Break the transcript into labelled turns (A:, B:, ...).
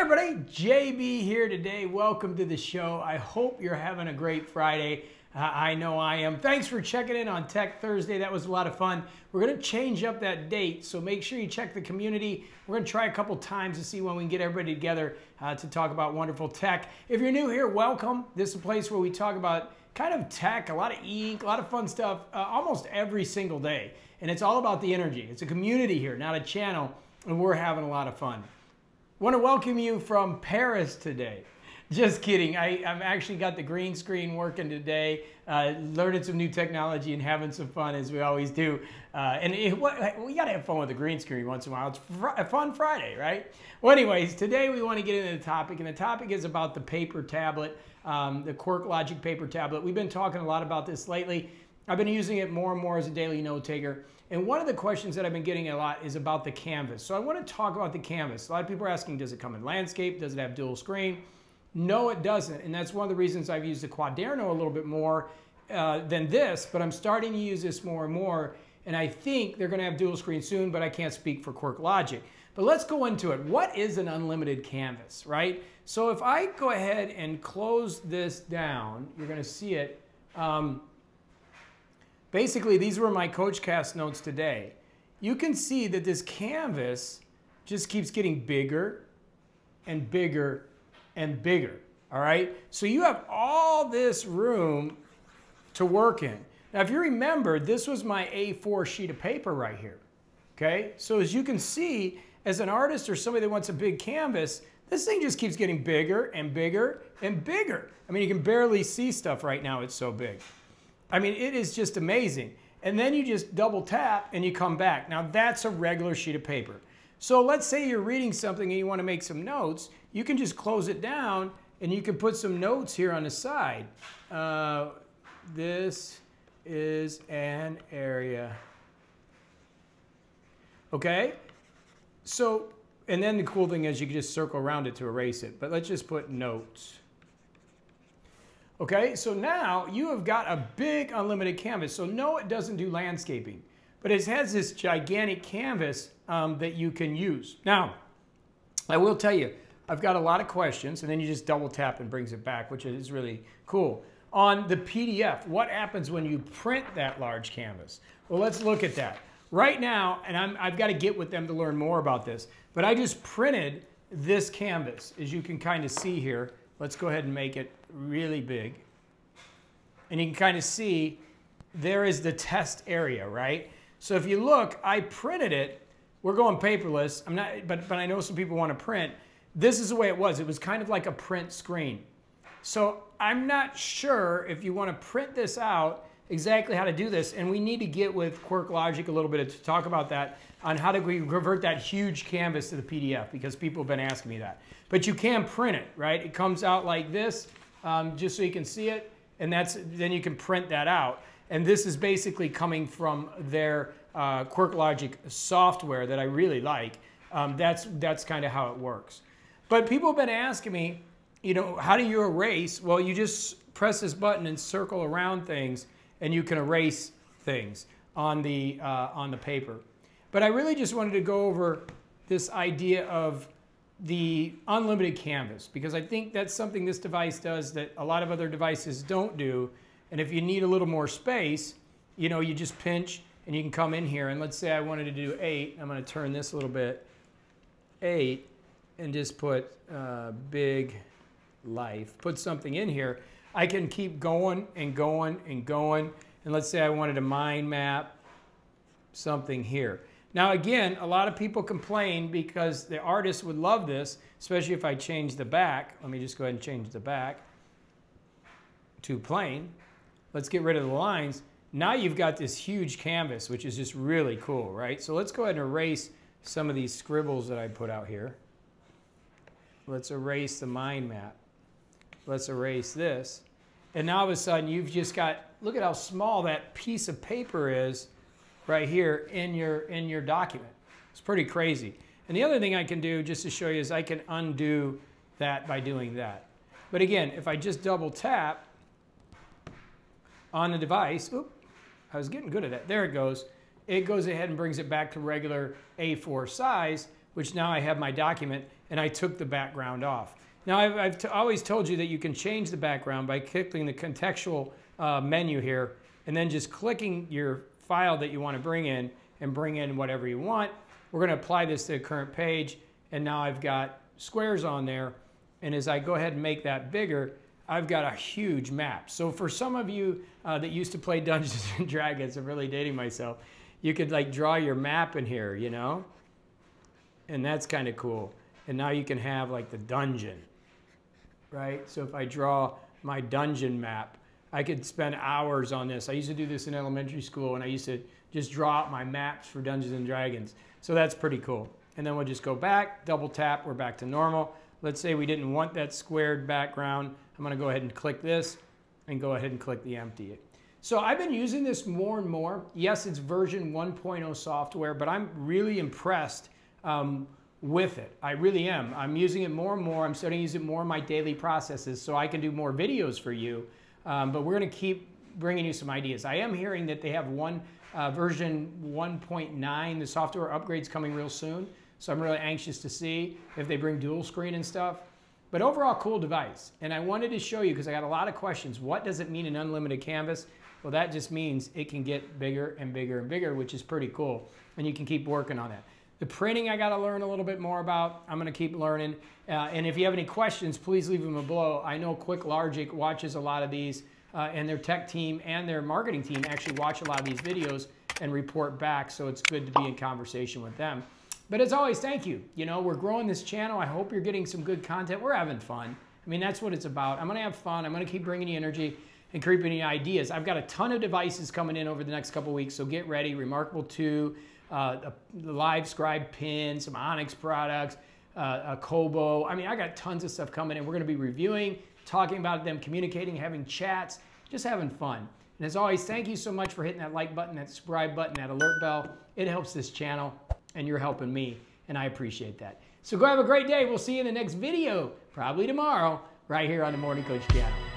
A: everybody, JB here today. Welcome to the show. I hope you're having a great Friday. Uh, I know I am. Thanks for checking in on Tech Thursday. That was a lot of fun. We're going to change up that date, so make sure you check the community. We're going to try a couple times to see when we can get everybody together uh, to talk about wonderful tech. If you're new here, welcome. This is a place where we talk about kind of tech, a lot of ink, a lot of fun stuff, uh, almost every single day. And it's all about the energy. It's a community here, not a channel, and we're having a lot of fun. Want to welcome you from Paris today. Just kidding. I, have actually got the green screen working today, uh, learning some new technology and having some fun as we always do. Uh, and it, we got to have fun with the green screen once in a while. It's fr- a fun Friday, right? Well, anyways, today we want to get into the topic, and the topic is about the Papyr tablet, um, the QuirkLogic Papyr tablet. We've been talking a lot about this lately. I've been using it more and more as a daily note taker. And one of the questions that I've been getting a lot is about the canvas. So I want to talk about the canvas. A lot of people are asking, does it come in landscape? Does it have dual screen? No, it doesn't. And that's one of the reasons I've used the Quaderno a little bit more uh, than this, but I'm starting to use this more and more. And I think they're going to have dual screen soon, but I can't speak for QuirkLogic. But let's go into it. What is an unlimited canvas, right? So if I go ahead and close this down, you're going to see it. Um, Basically, these were my CoachCast notes today. You can see that this canvas just keeps getting bigger and bigger and bigger, all right? So you have all this room to work in. Now, if you remember, this was my A4 sheet of paper right here, okay? So as you can see, as an artist or somebody that wants a big canvas, this thing just keeps getting bigger and bigger and bigger. I mean, you can barely see stuff right now, it's so big. I mean, it is just amazing. And then you just double tap and you come back. Now that's a regular sheet of paper. So let's say you're reading something and you want to make some notes. You can just close it down and you can put some notes here on the side. Uh, this is an area. Okay? So, and then the cool thing is you can just circle around it to erase it. But let's just put notes. Okay, so now you have got a big unlimited canvas. So no, it doesn't do landscaping, but it has this gigantic canvas um, that you can use. Now, I will tell you, I've got a lot of questions, and then you just double tap and brings it back, which is really cool. On the PDF, what happens when you print that large canvas? Well, let's look at that. Right now, and i have got to get with them to learn more about this, but I just printed this canvas, as you can kind of see here. Let's go ahead and make it really big. And you can kind of see there is the test area, right? So if you look, I printed it. We're going paperless. I'm not, but, but I know some people want to print. This is the way it was. It was kind of like a print screen. So I'm not sure if you want to print this out exactly how to do this. And we need to get with QuirkLogic a little bit to talk about that on how do we convert that huge canvas to the PDF because people have been asking me that. But you can print it, right? It comes out like this, um, just so you can see it, and that's then you can print that out. And this is basically coming from their uh, QuirkLogic software that I really like. Um, that's that's kind of how it works. But people have been asking me, you know, how do you erase? Well, you just press this button and circle around things, and you can erase things on the uh, on the paper. But I really just wanted to go over this idea of the unlimited canvas because I think that's something this device does that a lot of other devices don't do. And if you need a little more space, you know, you just pinch and you can come in here. And let's say I wanted to do eight. I'm going to turn this a little bit. Eight and just put uh, big life. Put something in here. I can keep going and going and going. And let's say I wanted to mind map something here. Now again, a lot of people complain because the artist would love this, especially if I change the back. Let me just go ahead and change the back to plain. Let's get rid of the lines. Now you've got this huge canvas, which is just really cool, right? So let's go ahead and erase some of these scribbles that I put out here. Let's erase the mind map. Let's erase this. And now all of a sudden you've just got, look at how small that piece of paper is right here in your, in your document. It's pretty crazy. And the other thing I can do just to show you is I can undo that by doing that. But again, if I just double tap on the device, oop, I was getting good at that. There it goes. It goes ahead and brings it back to regular A4 size, which now I have my document. and I took the background off. Now, I've, I've t- always told you that you can change the background by clicking the contextual uh, menu here and then just clicking your file that you want to bring in and bring in whatever you want. We're going to apply this to the current page, and now I've got squares on there. And as I go ahead and make that bigger, I've got a huge map. So for some of you uh, that used to play Dungeons and Dragons, I'm really dating myself, you could like draw your map in here, you know? And that's kind of cool. And now you can have like the dungeon, right? So if I draw my dungeon map, I could spend hours on this. I used to do this in elementary school and I used to just draw out my maps for Dungeons and Dragons. So that's pretty cool. And then we'll just go back, double tap, we're back to normal. Let's say we didn't want that squared background. I'm gonna go ahead and click this and go ahead and click the empty. So I've been using this more and more. Yes, it's version 1.0 software, but I'm really impressed um, with it. I really am. I'm using it more and more. I'm starting to use it more in my daily processes so I can do more videos for you. Um, but we're going to keep bringing you some ideas. I am hearing that they have one uh, version 1.9, the software upgrades coming real soon. So I'm really anxious to see if they bring dual screen and stuff. But overall, cool device. And I wanted to show you because I got a lot of questions. What does it mean an unlimited canvas? Well, that just means it can get bigger and bigger and bigger, which is pretty cool. And you can keep working on that. The printing I got to learn a little bit more about. I'm going to keep learning. Uh, and if you have any questions, please leave them below. I know QuirkLogic watches a lot of these, uh, and their tech team and their marketing team actually watch a lot of these videos and report back. So it's good to be in conversation with them. But as always, thank you. You know, we're growing this channel. I hope you're getting some good content. We're having fun. I mean, that's what it's about. I'm going to have fun. I'm going to keep bringing you energy and creeping you ideas. I've got a ton of devices coming in over the next couple weeks, so get ready. Remarkable 2, uh, the Livescribe pin, some Onyx products, uh, a Kobo. I mean, I got tons of stuff coming in. We're going to be reviewing, talking about them, communicating, having chats, just having fun. And as always, thank you so much for hitting that like button, that subscribe button, that alert bell. It helps this channel, and you're helping me, and I appreciate that. So go have a great day. We'll see you in the next video, probably tomorrow, right here on the Morning Coach channel.